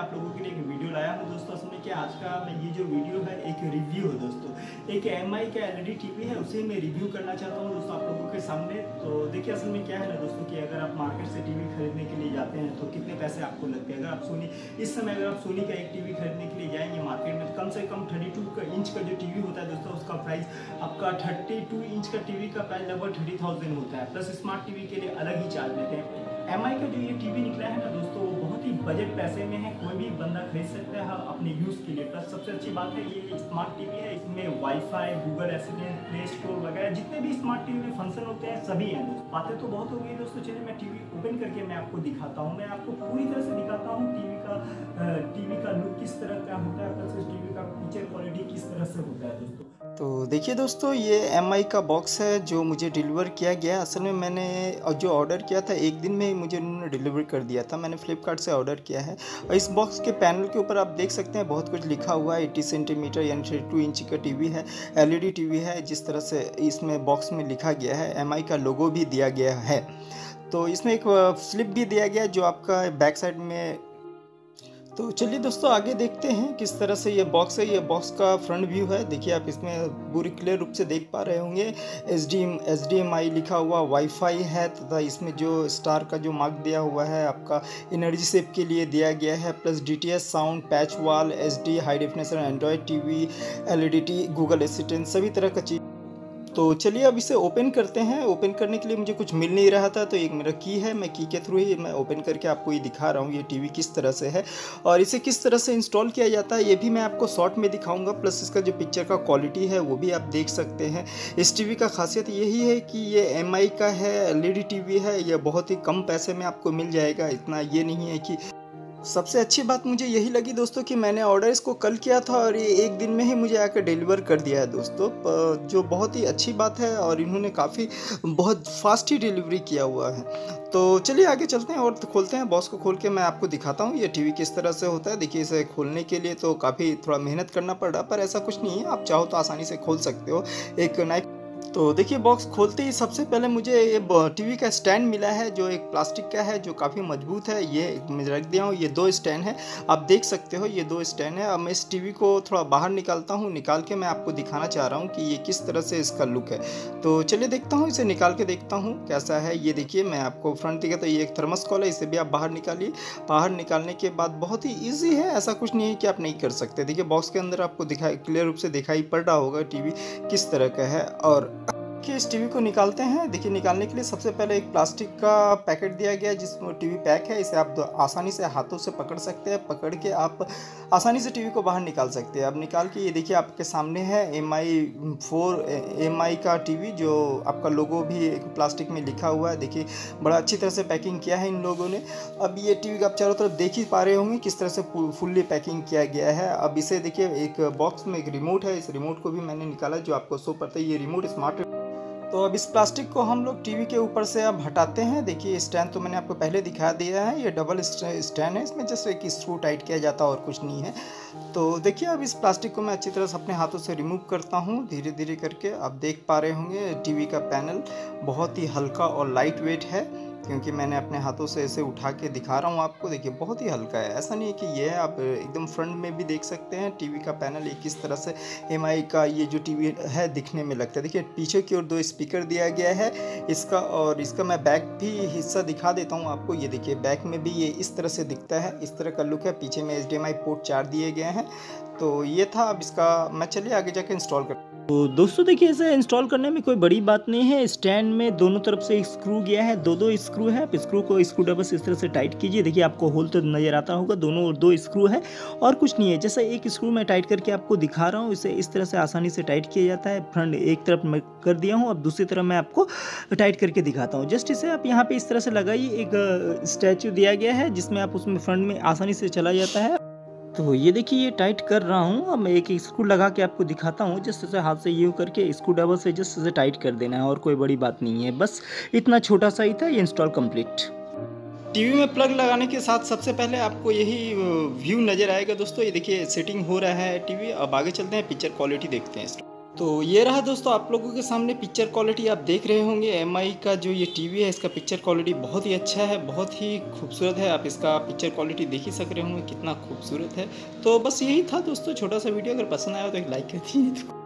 आप लोगों के लिए एक लाया हूँ दोस्तों, असल में क्या आज का मैं ये जो वीडियो है, एक रिव्यू है दोस्तों। एक एम आई का एलईडी टीवी है, उसे मैं रिव्यू करना चाहता हूँ दोस्तों आप लोगों के सामने। तो देखिए, असल में क्या है ना दोस्तों, कि अगर आप मार्केट से टीवी खरीदने के लिए जाते हैं तो कितने पैसे आपको लगते हैं? अगर आप सोनी इस समय अगर आप सोनी का एक टीवी खरीदने के लिए जाएँगे मार्केट में तो कम से कम थर्टी टू इंच का जो टीवी होता है दोस्तों, उसका प्राइस आपका थर्टी टू इंच का टीवी का प्राइस लगभग थर्टी थाउज़ेंड होता है। प्लस स्मार्ट टीवी के लिए अलग ही चार्ज लेते हैं। एमआई का जो ये टीवी निकला है ना दोस्तों, वो बहुत ही बजट पैसे में है। कोई भी बंदा खरीद सकता है अपने यूज़ के लिए। प्लस सबसे अच्छी बात है ये स्मार्ट टीवी है, इसमें WiFi Google assistant Play Store वगैरह जितने भी स्मार्ट टीवी में फ़ंक्शन होते हैं, सभी हैं। दोस्तों बातें तो बहुत हो गई दोस्तों, चलिए मैं टीवी ओपन करके मैं आपको दिखाता हूँ। मैं आपको पूरी तरह से दिखाता हूँ टीवी का टीवी का लुक किस तरह का होता है प्लस टीवी का फीचर क्वालिटी किस तरह से होता है दोस्तों। तो देखिए दोस्तों, ये एमआई का बॉक्स है जो मुझे डिलीवर किया गया। असल में मैंने जो ऑर्डर किया था, एक दिन में मुझे उन्होंने डिलीवर कर दिया था। मैंने फ्लिपकार्ट से ऑर्डर किया है। और इस बॉक्स के पैनल के ऊपर आप देख सकते हैं, बहुत कुछ लिखा हुआ है। एट्टी सेंटीमीटर यानी टू इंच का टीवी है एलईडी टीवी है, जिस तरह से इसमें बॉक्स में लिखा गया है। एमआई का लोगो भी दिया गया है। तो इसमें एक स्लिप भी दिया गया, जो आपका बैक साइड में तो चलिए दोस्तों, आगे देखते हैं किस तरह से ये बॉक्स है। ये बॉक्स का फ्रंट व्यू है। देखिए, आप इसमें पूरी क्लियर रूप से देख पा रहे होंगे। H D M H D M I लिखा हुआ वाईफाई है तथा इसमें जो स्टार का जो मार्क दिया हुआ है, आपका एनर्जी सेव के लिए दिया गया है। Plus D T S sound patch वाल H D high definition Android T V L E D T Google Assistant सभी तरह का चीज़ तो चलिए अब इसे ओपन करते हैं। ओपन करने के लिए मुझे कुछ मिल नहीं रहा था तो एक मेरा की है, मैं की के थ्रू ही मैं ओपन करके आपको ये दिखा रहा हूँ, ये टीवी किस तरह से है और इसे किस तरह से इंस्टॉल किया जाता है, ये भी मैं आपको शॉर्ट में दिखाऊँगा प्लस इसका जो पिक्चर का क्वालिटी है, वो भी आप देख सकते हैं। इस टीवी का खासियत यही है कि ये एमआई का है एल टीवी है यह बहुत ही कम पैसे में आपको मिल जाएगा, इतना ये नहीं है कि सबसे अच्छी बात मुझे यही लगी दोस्तों कि मैंने ऑर्डर इसको कल किया था और ये एक दिन में ही मुझे आकर डिलीवर कर दिया है दोस्तों। जो बहुत ही अच्छी बात है और इन्होंने काफ़ी बहुत फास्ट ही डिलीवरी किया हुआ है। तो चलिए आगे चलते हैं और तो खोलते हैं। बॉक्स को खोल के मैं आपको दिखाता हूँ, ये टीवी किस तरह से होता है। देखिए, इसे खोलने के लिए तो काफ़ी थोड़ा मेहनत करना पड़ रहा पर ऐसा कुछ नहीं है। आप चाहो तो आसानी से खोल सकते हो। एक नाइफ तो देखिए बॉक्स खोलते ही सबसे पहले मुझे ये टीवी का स्टैंड मिला है, जो एक प्लास्टिक का है, जो काफ़ी मज़बूत है। ये मैं रख दिया हूँ, ये दो स्टैंड है। आप देख सकते हो, ये दो स्टैंड है। अब मैं इस टीवी को थोड़ा बाहर निकालता हूँ, निकाल के मैं आपको दिखाना चाह रहा हूँ कि ये किस तरह से इसका लुक है। तो चलिए देखता हूँ, इसे निकाल के देखता हूँ, कैसा है। ये देखिए, मैं आपको फ्रंट दिखा तो ये एक थर्मस कॉल है, इसे भी आप बाहर निकालिए। बाहर निकालने के बाद बहुत ही ईजी है, ऐसा कुछ नहीं है कि आप नहीं कर सकते। देखिए बॉक्स के अंदर आपको दिखाई क्लियर रूप से दिखाई पड़ रहा होगा टीवी किस तरह का है। और कि इस टीवी को निकालते हैं। देखिए, निकालने के लिए सबसे पहले एक प्लास्टिक का पैकेट दिया गया है जिसमें टीवी पैक है। इसे आप आसानी से हाथों से पकड़ सकते हैं। पकड़ के आप आसानी से टीवी को बाहर निकाल सकते हैं। अब निकाल के ये देखिए, आपके सामने है M I four M I का टीवी, जो आपका लोगो भी एक प्लास्टिक में लिखा हुआ है। देखिए, बड़ा अच्छी तरह से पैकिंग किया है इन लोगों ने। अब ये टी टीवी आप चारों तरफ़ देख ही पा रहे होंगे किस तरह से फुल्ली पैकिंग किया गया है। अब इसे देखिए, एक बॉक्स में एक रिमोट है। इस रिमोट को भी मैंने निकाला, जो आपको शो पड़ता है। ये रिमोट स्मार्ट तो अब इस प्लास्टिक को हम लोग टीवी के ऊपर से अब हटाते हैं। देखिए, स्टैंड तो मैंने आपको पहले दिखा दिया है। ये डबल स्टैंड है। इसमें जैसे कि स्क्रू टाइट किया जाता है और कुछ नहीं है। तो देखिए, अब इस प्लास्टिक को मैं अच्छी तरह से अपने हाथों से रिमूव करता हूँ। धीरे धीरे करके आप देख पा रहे होंगे, टीवी का पैनल बहुत ही हल्का और लाइट वेट है। क्योंकि मैंने अपने हाथों से इसे उठा के दिखा रहा हूँ आपको। देखिए, बहुत ही हल्का है। ऐसा नहीं है कि ये है आप एकदम फ्रंट में भी देख सकते हैं। टीवी का पैनल एक किस तरह से एम का ये जो टीवी है दिखने में लगता है। देखिए, पीछे की ओर दो स्पीकर दिया गया है इसका और इसका मैं बैक भी हिस्सा दिखा देता हूँ आपको। ये देखिए, बैक में भी ये इस तरह से दिखता है। इस तरह का लुक है। पीछे में HDMI पोर्ट चार दिए गए हैं। तो ये था अब इसका। मैं चलिए आगे जाके इंस्टॉल कर तो दोस्तों देखिए, इसे इंस्टॉल करने में कोई बड़ी बात नहीं है। स्टैंड में दोनों तरफ़ से स्क्रू गया है। दो दो स्क्रू है स्क्रू को स्क्रू से इस तरह से टाइट कीजिए। देखिए, आपको होल तो नज़र आता होगा। दोनों और दो स्क्रू है और कुछ नहीं है। जैसे एक स्क्रू मैं टाइट करके आपको दिखा रहा हूँ, इसे इस तरह से आसानी से टाइट किया जाता है। फ्रंट एक तरफ़ मैं कर दिया हूँ, अब दूसरी तरफ़ मैं आपको टाइट करके दिखाता हूँ। जस्ट इसे आप यहाँ पे इस तरह से लगाइए। एक स्टैचू दिया गया है, जिसमें आप उसमें फ्रंट में आसानी से चला जाता है। तो ये देखिए, ये टाइट कर रहा हूँ। अब मैं एक स्क्रू लगा के आपको दिखाता हूँ, जिस से हाथ से यूँ करके स्क्रू डबल से जिससे से टाइट कर देना है, और कोई बड़ी बात नहीं है। बस इतना छोटा सा ही था ये इंस्टॉल कंप्लीट टीवी में प्लग लगाने के साथ सबसे पहले आपको यही व्यू नज़र आएगा दोस्तों। ये देखिए, सेटिंग हो रहा है टीवी। अब आगे चलते हैं, पिक्चर क्वालिटी देखते हैं तो ये रहा दोस्तों आप लोगों के सामने पिक्चर क्वालिटी आप देख रहे होंगे। एमआई का जो ये टीवी है, इसका पिक्चर क्वालिटी बहुत ही अच्छा है, बहुत ही खूबसूरत है। आप इसका पिक्चर क्वालिटी देख ही सक रहे होंगे, कितना खूबसूरत है। तो बस यही था दोस्तों, छोटा सा वीडियो अगर पसंद आया तो एक लाइक कर दीजिए।